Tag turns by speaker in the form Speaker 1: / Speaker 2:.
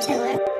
Speaker 1: to it.